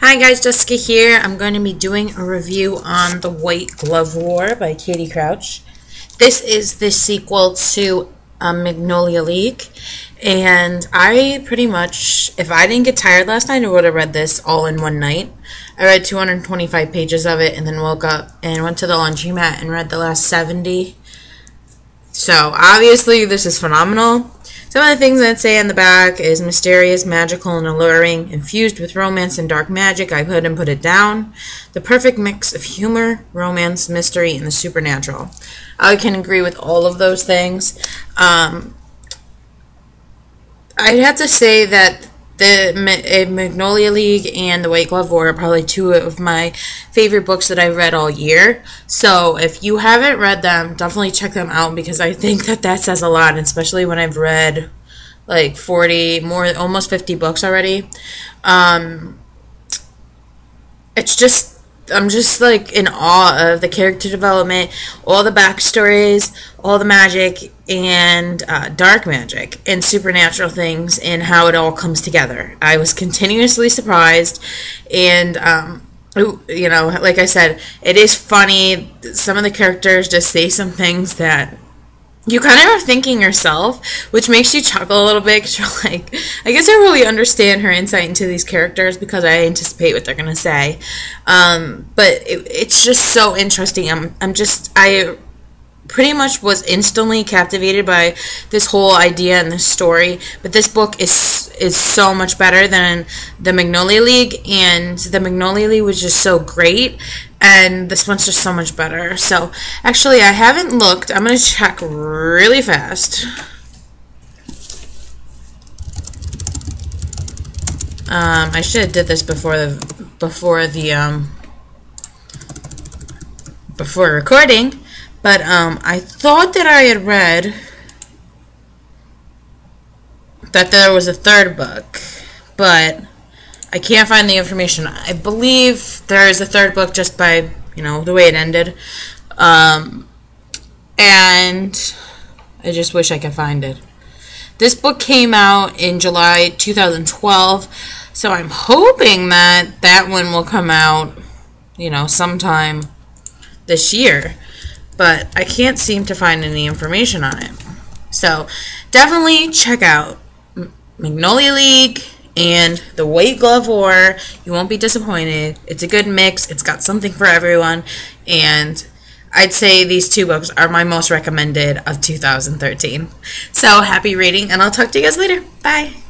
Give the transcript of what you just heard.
Hi guys, Jessica here. I'm going to be doing a review on The White Glove War by Katie Crouch. This is the sequel to um, Magnolia League, and I pretty much, if I didn't get tired last night, I would have read this all in one night. I read 225 pages of it and then woke up and went to the laundromat and read the last 70. So, obviously, this is phenomenal. Some of the things I'd say in the back is mysterious, magical, and alluring, infused with romance and dark magic. I and put it down. The perfect mix of humor, romance, mystery, and the supernatural. I can agree with all of those things. Um, I'd have to say that the Magnolia League and The White Glove War are probably two of my favorite books that I've read all year. So if you haven't read them, definitely check them out because I think that that says a lot, especially when I've read like 40, more, almost 50 books already. Um, it's just I'm just like in awe of the character development, all the backstories, all the magic and uh, dark magic and supernatural things, and how it all comes together. I was continuously surprised, and um, you know, like I said, it is funny. Some of the characters just say some things that you kind of are thinking yourself, which makes you chuckle a little bit because you're like, I guess I really understand her insight into these characters because I anticipate what they're going to say. Um, but it, it's just so interesting. I'm, I'm just, I pretty much was instantly captivated by this whole idea and this story. But this book is is so much better than the Magnolia League, and the Magnolia League was just so great, and this one's just so much better. So actually, I haven't looked. I'm gonna check really fast. Um, I should have did this before the before the um before recording. But um, I thought that I had read that there was a third book, but I can't find the information. I believe there is a third book just by, you know, the way it ended. Um, and I just wish I could find it. This book came out in July 2012, so I'm hoping that that one will come out, you know, sometime this year but I can't seem to find any information on it. So definitely check out Magnolia League and The White Glove War. You won't be disappointed. It's a good mix. It's got something for everyone. And I'd say these two books are my most recommended of 2013. So happy reading, and I'll talk to you guys later. Bye.